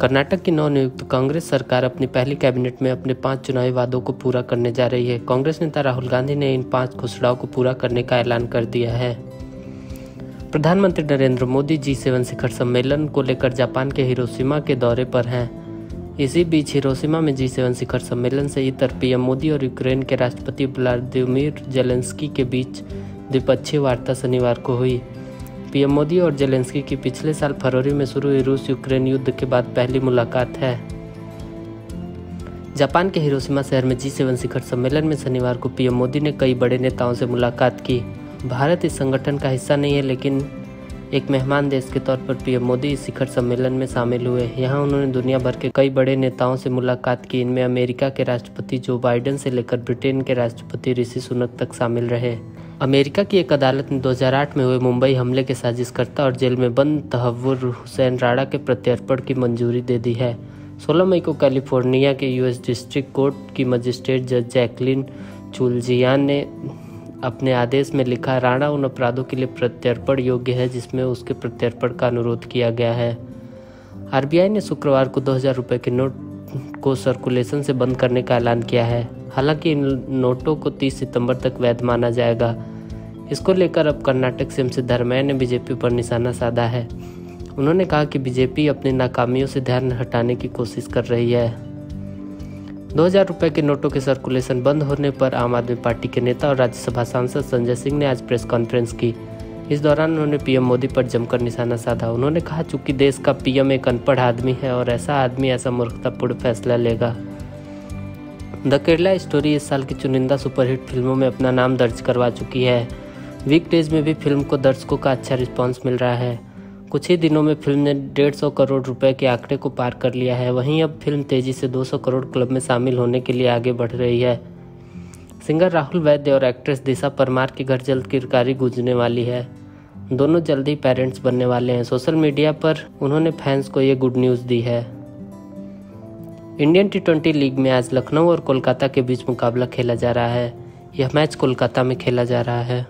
कर्नाटक की नवनियुक्त कांग्रेस सरकार अपनी पहली कैबिनेट में अपने पाँच चुनावी वादों को पूरा करने जा रही है। कांग्रेस नेता राहुल गांधी ने इन पाँच घोषणाओं को पूरा करने का ऐलान कर दिया है। प्रधानमंत्री नरेंद्र मोदी जी सेवन शिखर सम्मेलन को लेकर जापान के हिरोशिमा के दौरे पर हैं। इसी बीच हिरोशिमा में जी सेवन शिखर सम्मेलन से इतर पीएम मोदी और यूक्रेन के राष्ट्रपति व्लादिमीर जेलेंस्की के बीच द्विपक्षीय वार्ता शनिवार को हुई। पीएम मोदी और जेलेंस्की की पिछले साल फरवरी में शुरू हुई रूस यूक्रेन युद्ध के बाद पहली मुलाकात है। जापान के हिरोशिमा शहर में जी सेवन शिखर सम्मेलन में शनिवार को पीएम मोदी ने कई बड़े नेताओं से मुलाकात की। भारत इस संगठन का हिस्सा नहीं है, लेकिन एक मेहमान देश के तौर पर पीएम मोदी इस शिखर सम्मेलन में शामिल हुए। यहाँ उन्होंने दुनिया भर के कई बड़े नेताओं से मुलाकात की। इनमें अमेरिका के राष्ट्रपति जो बाइडेन से लेकर ब्रिटेन के राष्ट्रपति ऋषि सुनक तक शामिल रहे। अमेरिका की एक अदालत ने 2008 में हुए मुंबई हमले के साजिशकर्ता और जेल में बंद तहव्वुर हुसैन राणा के प्रत्यर्पण की मंजूरी दे दी है। 16 मई को कैलिफ़ोर्निया के यूएस डिस्ट्रिक्ट कोर्ट की मजिस्ट्रेट जज जैकलिन चुलजियान ने अपने आदेश में लिखा, राणा उन अपराधों के लिए प्रत्यर्पण योग्य है जिसमें उसके प्रत्यर्पण का अनुरोध किया गया है। आरबीआई ने शुक्रवार को 2000 रुपए के नोट को सर्कुलेशन से बंद करने का ऐलान किया है। हालाँकि इन नोटों को 30 सितंबर तक वैध माना जाएगा। इसको लेकर अब कर्नाटक सीएम सिद्धरमैया ने बीजेपी पर निशाना साधा है। उन्होंने कहा कि बीजेपी अपनी नाकामियों से ध्यान हटाने की कोशिश कर रही है। दो हज़ार रुपये के नोटों के सर्कुलेशन बंद होने पर आम आदमी पार्टी के नेता और राज्यसभा सांसद संजय सिंह ने आज प्रेस कॉन्फ्रेंस की। इस दौरान उन्होंने पीएम मोदी पर जमकर निशाना साधा। उन्होंने कहा, चूँकि देश का पीएम एक अनपढ़ आदमी है और ऐसा आदमी ऐसा मूर्खतापूर्ण फैसला लेगा। द केरला स्टोरी इस साल की चुनिंदा सुपरहिट फ़िल्मों में अपना नाम दर्ज करवा चुकी है। वीक डेज़ में भी फ़िल्म को दर्शकों का अच्छा रिस्पांस मिल रहा है। कुछ ही दिनों में फ़िल्म ने डेढ़ सौ करोड़ रुपए के आंकड़े को पार कर लिया है। वहीं अब फ़िल्म तेज़ी से 200 करोड़ क्लब में शामिल होने के लिए आगे बढ़ रही है। सिंगर राहुल वैद्य और एक्ट्रेस दिशा परमार की घर जल्द किरकारी गूंजने वाली है। दोनों जल्द ही पेरेंट्स बनने वाले हैं। सोशल मीडिया पर उन्होंने फैंस को ये गुड न्यूज़ दी है। इंडियन टी ट्वेंटी लीग में आज लखनऊ और कोलकाता के बीच मुकाबला खेला जा रहा है। यह मैच कोलकाता में खेला जा रहा है।